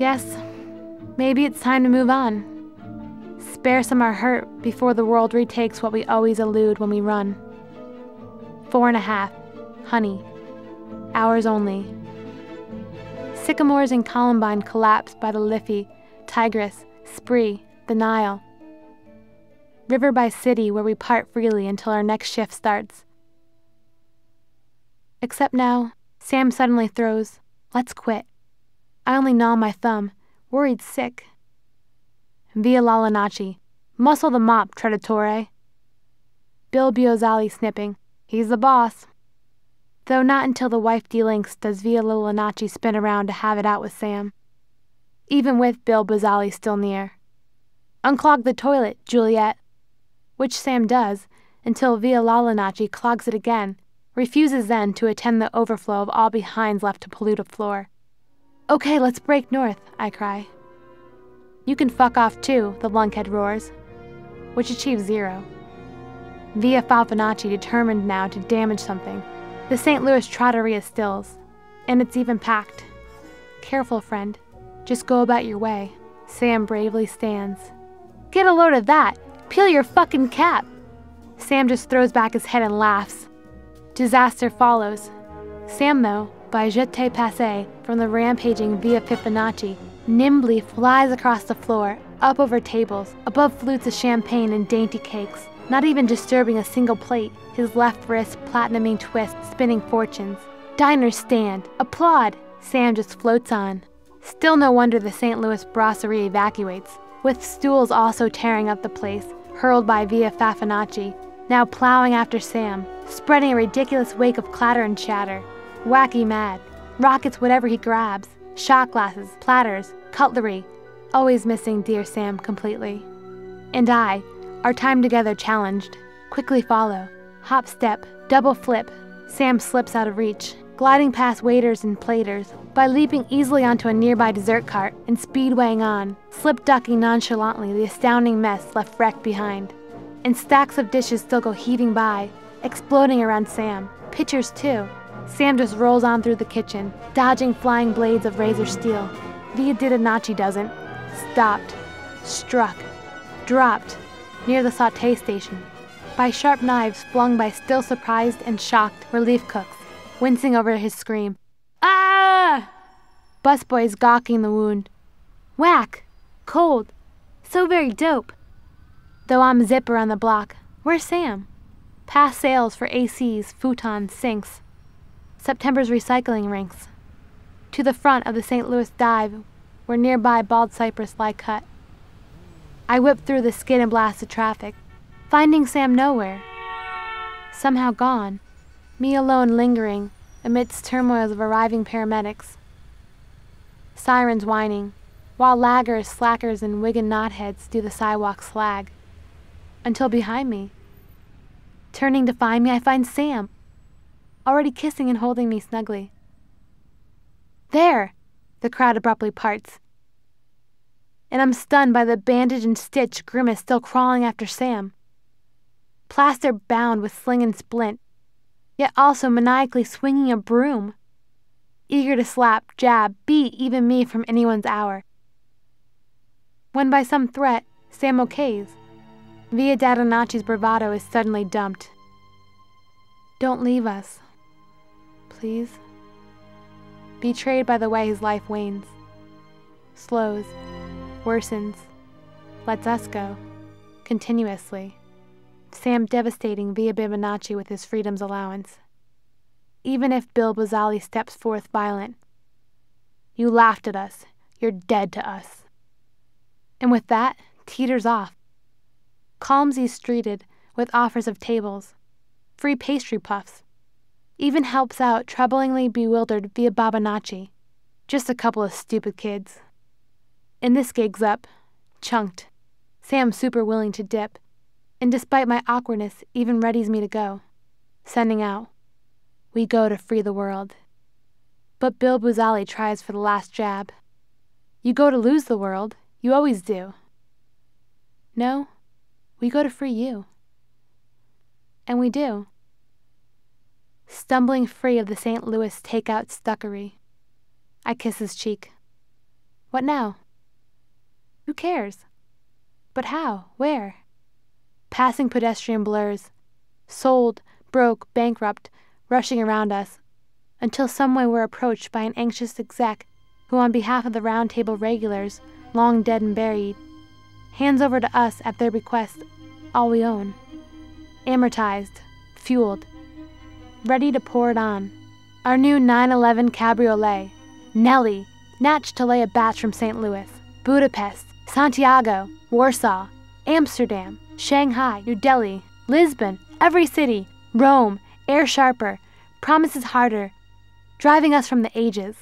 Yes, maybe it's time to move on. Spare some our hurt before the world retakes what we always elude when we run. Four and a half, honey, hours only. Sycamores and columbine collapse by the Liffey, Tigris, Spree, the Nile. River by city where we part freely until our next shift starts. Except now, Sam suddenly throws, Let's quit. I only gnaw my thumb, worried sick. Via Lalinachi, muscle the mop, Traditore. Bill Biozali snipping, He's the boss. Though not until the wife delinks does Via Lalinachi spin around to have it out with Sam. Even with Bill Biozali still near. Unclog the toilet, Juliet. Which Sam does, until Via Lalinachi clogs it again refuses then to attend the overflow of all behinds left to pollute a floor. Okay, let's break north, I cry. You can fuck off too, the lunkhead roars, which achieves zero. Via Falfinacci determined now to damage something. The St. Louis Trattoria stills, and it's even packed. Careful, friend. Just go about your way. Sam bravely stands. Get a load of that! Peel your fucking cap! Sam just throws back his head and laughs. Disaster follows. Sam, though, by jeté passé from the rampaging Via Fibonacci, nimbly flies across the floor, up over tables, above flutes of champagne and dainty cakes, not even disturbing a single plate, his left wrist platinuming twist spinning fortunes. Diners stand, applaud. Sam just floats on. Still no wonder the St. Louis brasserie evacuates, with stools also tearing up the place, hurled by Via Faffinacci, now plowing after Sam, spreading a ridiculous wake of clatter and chatter. Wacky mad. Rockets whatever he grabs. Shot glasses, platters, cutlery. Always missing dear Sam completely. And I, our time together challenged, quickly follow. Hop step, double flip. Sam slips out of reach, gliding past waiters and platers, by leaping easily onto a nearby dessert cart and speedwaying on, slip ducking nonchalantly the astounding mess left wrecked behind and stacks of dishes still go heaving by, exploding around Sam. Pitchers, too. Sam just rolls on through the kitchen, dodging flying blades of razor steel. Via Didanachi doesn't. Stopped. Struck. Dropped. Near the saute station. By sharp knives flung by still surprised and shocked relief cooks, wincing over his scream. Ah! Busboys gawking the wound. Whack! Cold. So very dope. Though I'm zipper on the block, where's Sam? Past sales for ACs, futons, sinks. September's recycling rinks. To the front of the St. Louis dive, where nearby bald cypress lie cut. I whip through the skid and blast of traffic, finding Sam nowhere. Somehow gone, me alone lingering amidst turmoils of arriving paramedics. Sirens whining, while laggers, slackers, and wig and knotheads do the sidewalk slag until behind me. Turning to find me, I find Sam, already kissing and holding me snugly. There! The crowd abruptly parts. And I'm stunned by the bandage and stitch grimace still crawling after Sam. Plaster bound with sling and splint, yet also maniacally swinging a broom. Eager to slap, jab, beat even me from anyone's hour. When by some threat, Sam okays. Via Dadonacci's bravado is suddenly dumped. Don't leave us. Please. Betrayed by the way his life wanes, slows, worsens, lets us go, continuously. Sam devastating Via Bibonacci with his freedom's allowance. Even if Bill Bozzali steps forth violent, you laughed at us, you're dead to us. And with that, teeters off calms these streeted with offers of tables, free pastry puffs, even helps out troublingly bewildered via Babanachi, just a couple of stupid kids. And this gig's up, chunked. Sam super willing to dip, and despite my awkwardness, even readies me to go, sending out, We go to free the world. But Bill Buzali tries for the last jab. You go to lose the world, you always do. No, we go to free you. And we do. Stumbling free of the St. Louis takeout stuckery, I kiss his cheek. What now? Who cares? But how? Where? Passing pedestrian blurs, sold, broke, bankrupt, rushing around us, until some way we're approached by an anxious exec who, on behalf of the Round Table regulars, long dead and buried, hands over to us at their request all we own. Amortized, fueled, ready to pour it on. Our new 911 Cabriolet, Nellie, natched to lay a batch from St. Louis, Budapest, Santiago, Warsaw, Amsterdam, Shanghai, New Delhi, Lisbon, every city, Rome, air sharper, promises harder, driving us from the ages.